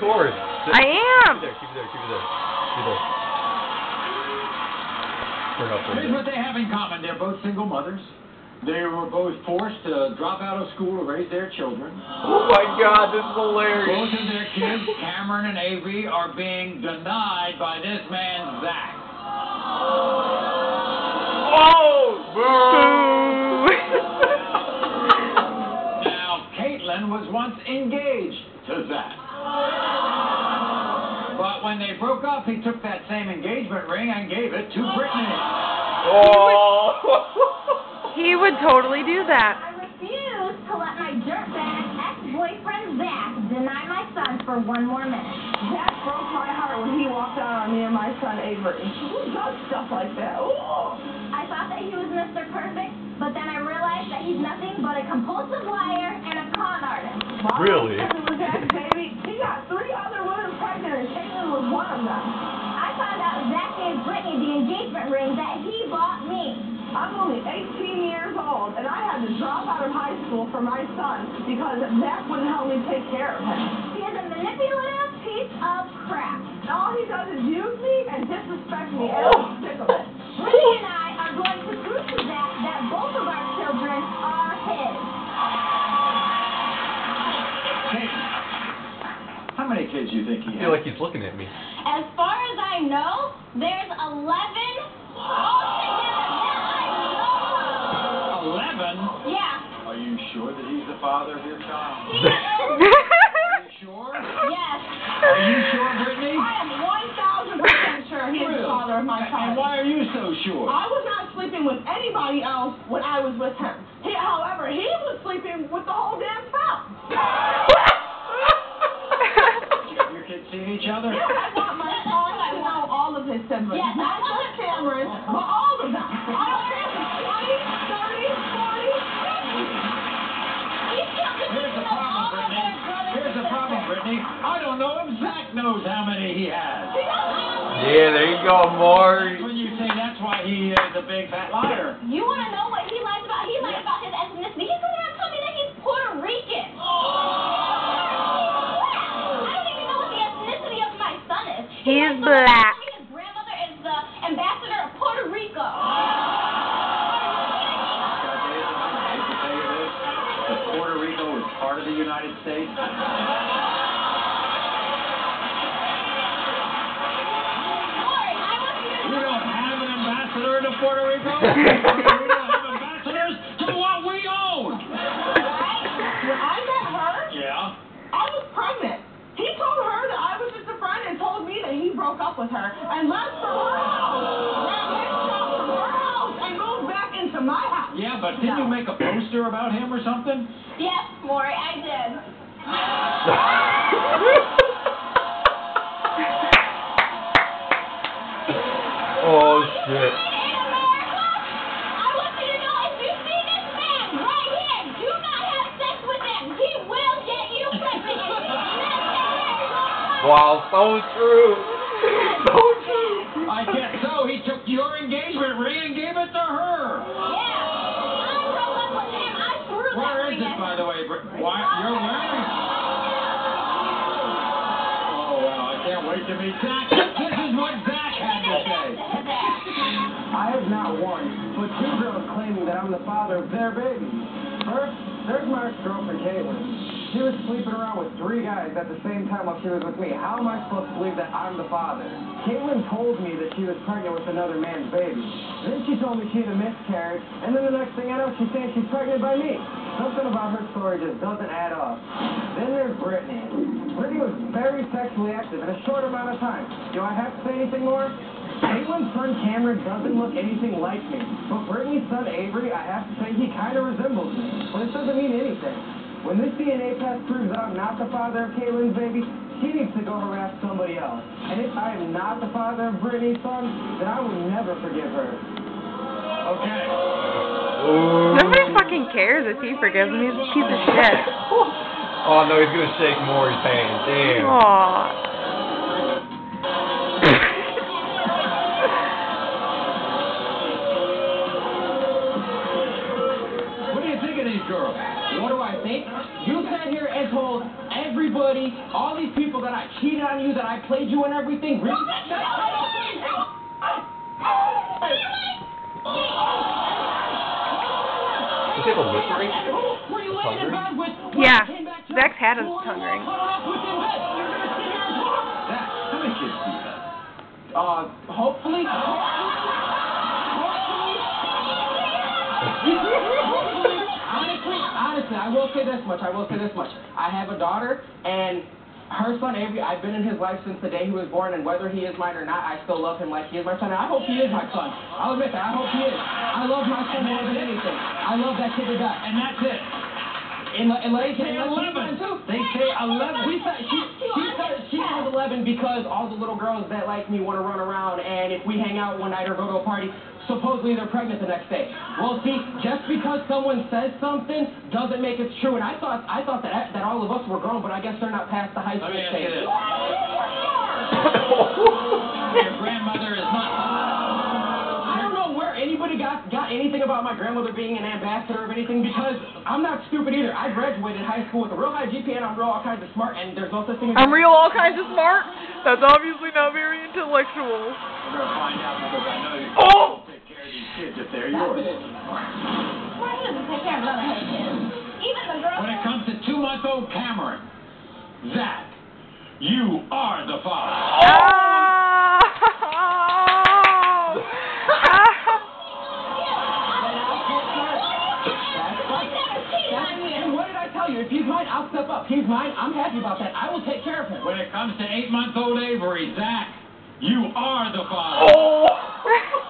chorus. I am. Keep it there, keep it there, keep it there. Keep it there. Turn up a Here's what they have in common. They're both single mothers. They were both forced to drop out of school to raise their children. Oh my god, this is hilarious. Both of their kids, Cameron and Avery, are being denied by this man, Zach. Oh! Boo. Now, Caitlin was once engaged to Zach. But when they broke up, he took that same engagement ring and gave it to Brittany. Oh! he would totally do that. I refuse to let my dirtbag ex-boyfriend Zach deny my son for one more minute. Zach broke my heart when he walked out on me and my son Avery. Who does stuff like that? Ooh. I thought that he was Mr. Perfect, but then I realized that he's nothing but a compulsive liar and a con artist. Mom Really? said It was that baby. He got three other women pregnant, and Caitlin was one of them. I found out Zach gave Brittany the engagement ring that he bought me. I'm only 18 years old, and I had to drop out of high school for my son because Zach wouldn't help me take care of him. He is a manipulative piece of crap. All he does is use me and disrespect me, and I feel like he's looking at me. As far as I know, there's 11 altogether that I know Eleven? Yeah. Are you sure that he's the father of your child? He is. Are you sure? yes. Are you sure, Brittany? I am 1,000% sure he is the father of my And child. why are you so sure? I was not sleeping with anybody else when I was with him. He, however, he was sleeping with the whole damn town. Have seen each other? I want my son to know all of his siblings. Yes, I not want just Cameron, but all of them. I don't care if it's 20, 30, 40, 50. Here's the problem, Brittany. Here's the problem, Brittany. I don't know if Zach knows how many he has. Yeah, there you go, Maury. When you say that's why he is a big fat liar. You want to know what He's lies black. His grandmother is the ambassador of Puerto Rico. I hate to tell you this, but Puerto Rico is part of the United States. Lord, I want you to We don't have an ambassador to Puerto Rico. we don't have ambassadors to what we own. When I met her, Yeah. I was pregnant. He told her that I was just a friend and told me that he broke up with her and left from her house. Ran his shop from her house and moved back into my house. Yeah, but didn't you make a poster about him or something? Yes, Maury, I did. oh shit. In America, I want you to know if you see this man right here, do not have sex with him. He will get you pregnant. And he is not Wow, so true. I guess so. He took your engagement ring and gave it to her. Yeah. I broke up with him. I threw that Where is ring it, by the way? Why you're wearing it? Oh well, I can't wait to meet Zach. This is what Zach had to say. I have not one, but two girls claiming that I'm the father of their baby. First, there's my ex-girlfriend Caitlin. She was sleeping around with three guys at the same time while she was with me. How am I supposed to believe that I'm the father? Caitlin told me that she was pregnant with another man's baby. Then she told me she had a miscarriage, and then the next thing I know, she's saying she's pregnant by me. Something about her story just doesn't add up. Then there's Brittany. Brittany was very sexually active in a short amount of time. Do I have to say anything more? Caitlin's son Cameron doesn't look anything like me, but Brittany's son Avery, I have to say he kind of resembles me. But it doesn't mean anything. When this DNA test proves I'm not the father of Caitlin's baby, she needs to go harass somebody else. And if I am not the father of Brittany's son, then I will never forgive her. Okay. Nobody fucking cares if he forgives him. He's a piece of shit. Oh no, he's gonna shake Maury's hand. Damn. Aw. You sat here and told everybody, all these people that I cheated on you, that I played you and everything. Really? Is it a whispering? Were you laying in bed with? when Yeah, I came back to Zach's had the his floor, tongue ring. cuddled up with in bed. You're gonna sit here and talk. Zach, how many kids do you have? Uh, hopefully, hopefully, honestly, honestly, I will say this much. I will say this much. I have a daughter, and her son Avery. I've been in his life since the day he was born, and whether he is mine or not, I still love him like he is my son. And I hope he is my son. I'll admit that. I hope he is. I love my son more than anything. I love that kid to death. And that's it. And, and let They say 11. They say 11. She said she, she said she says 11 because all the little girls that like me want to run around, and if we hang out one night or go to a party, supposedly they're pregnant the next day. Well, see, just because someone says something doesn't make it true. And I thought I thought that that all of us were grown, but I guess they're not past the high school me ask you stage. Your grandmother is not. Got got anything about my grandmother being an ambassador of anything because I'm not stupid either. I graduated high school with a real high GPA and I'm real all kinds of smart and there's no such thing as I'm real all kinds of smart. That's obviously not very intellectual. We're gonna find out because I know you Oh! take care of these kids if they're That's yours. Why doesn't take care of none of her kids? Even the girl. When it comes to two-month-old Cameron, Zach, you are the father. Mine. I'm about that. I will take care of him. When it comes to eight-month-old Avery, Zach, you are the father. Take